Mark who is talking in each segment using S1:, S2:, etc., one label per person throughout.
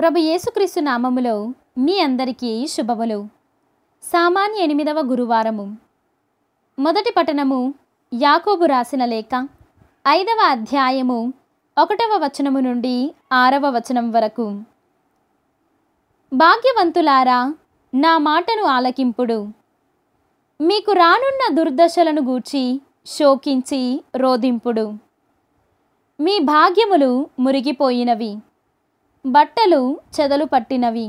S1: ప్రభు యేసుక్రీస్తు నామములో మీ అందరికీ శుభములు. సామాన్య ఎనిమిదవ గురువారము. మొదటి పట్టణము యాకోబు రాసిన లేఖ. ఐదవ అధ్యాయము ఒకటవ వచనము నుండి ఆరవ వచనం వరకు. భాగ్యవంతులారా నా మాటను ఆలకింపుడు. మీకు రానున్న దుర్దశలను గూర్చి శోకించి రోధింపుడు. మీ భాగ్యములు మురిగిపోయినవి. బట్టలు చెదలు పట్టినవి.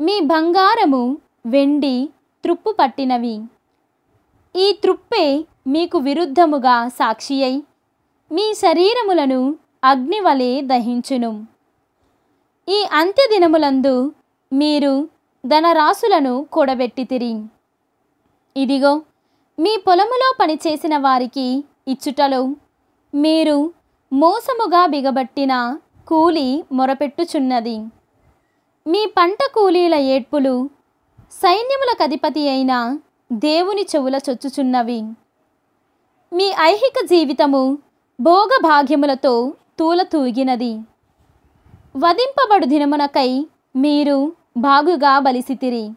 S1: మీ బంగారము వెండి త్రుప్పు పట్టినవి. ఈ త్రుప్పే మీకు విరుద్ధముగా సాక్షి అయి మీ శరీరములను అగ్నివలే దహించును. ఈ అంత్యదినములందు మీరు ధనరాశులను కూడబెట్టితిరి. ఇదిగో మీ పొలములో పనిచేసిన వారికి ఇచ్చుటలో మీరు మోసముగా బిగబట్టిన కూలి మొరపెట్టుచున్నది. మీ పంట కూలీల ఏడ్పులు సైన్యములకు అధిపతి అయిన దేవుని చెవుల చొచ్చుచున్నవి. మీ ఐహిక జీవితము భోగభాగ్యములతో తూలతూగినది వధింపబడు దినమునకై మీరు బాగుగా బలిసితిరి.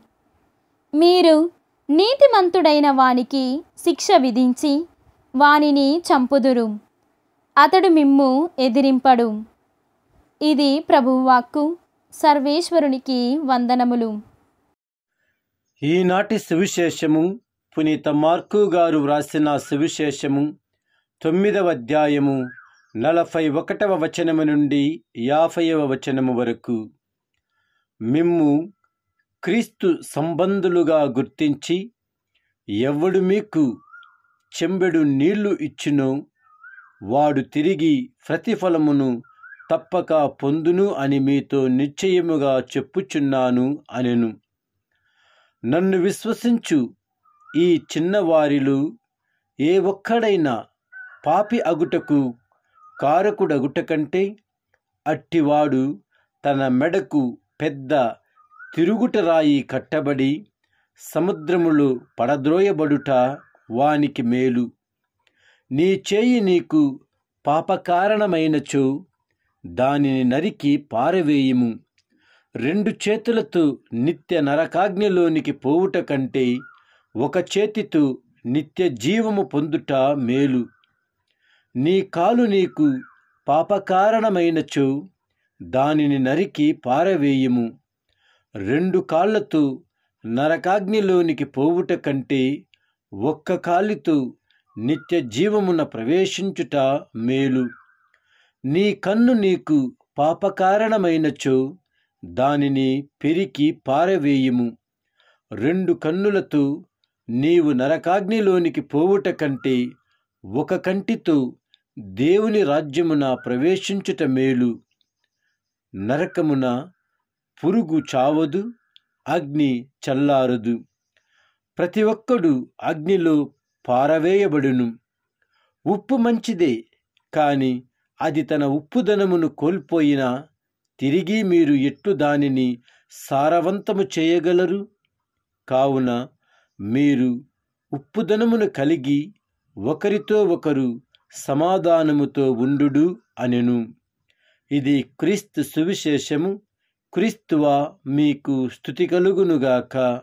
S1: మీరు నీతిమంతుడైన వానికి శిక్ష విధించి వానిని చంపుదురు. అతడు మిమ్ము ఎదిరింపడు. ఇది ప్రభువాక్కు సర్వేశ్వరునికి వందనములు.
S2: ఈనాటి సువిశేషము పునీత మార్కు గారు వ్రాసిన సువిశేషము తొమ్మిదవ అధ్యాయము నలభై ఒకటవ వచనము నుండి యాభైవ వచనము వరకు. మిమ్ము క్రీస్తు సంబంధులుగా గుర్తించి ఎవడు మీకు చెంబెడు నీళ్ళు ఇచ్చునో వాడు తిరిగి ప్రతిఫలమును తప్పక పొందును అని మీతో నిశ్చయముగా చెప్పుచున్నాను అనెను. నన్ను విశ్వసించు ఈ చిన్నవారిలో ఏ ఒక్కడైనా పాపి అగుటకు కారకుడగుట కంటే అట్టివాడు తన మెడకు పెద్ద తిరుగుటరాయి కట్టబడి సముద్రములో పడద్రోయబడుట వానికి మేలు. నీ చేయి నీకు పాపకారణమైనచో దానిని నరికి పారవేయుము. రెండు చేతులతో నిత్య నరకాగ్నిలోనికి పోవుట కంటే ఒక చేతితో నిత్య జీవము పొందుట మేలు. నీ కాలు నీకు పాపకారణమైనచో దానిని నరికి పారవేయుము. రెండు కాళ్ళతో నరకాగ్నిలోనికి పోవుట కంటే ఒక్క కాలితో నిత్య జీవమున ప్రవేశించుట మేలు. నీ కన్ను నీకు పాపకారణమైనచో దానిని పెరికి పారవేయుము. రెండు కన్నులతో నీవు నరకాగ్నిలోనికి పోవుట కంటే ఒక కంటితో దేవుని రాజ్యమున ప్రవేశించుట మేలు. నరకమున పురుగు చావదు అగ్ని చల్లారదు. ప్రతి ఒక్కడు అగ్నిలో పారవేయబడును. ఉప్పు మంచిదే కాని అది తన ఉప్పుదనమును కోల్పోయినా తిరిగి మీరు ఎట్లు దానిని సారవంతము చేయగలరు? కావున మీరు ఉప్పుదనమును కలిగి ఒకరితో ఒకరు సమాధానముతో ఉండుడు అనెను. ఇది క్రీస్తు సువిశేషము. క్రీస్తువా మీకు స్థుతి కలుగునుగాక.